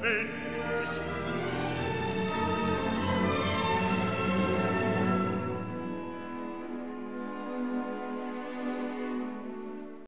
feliz.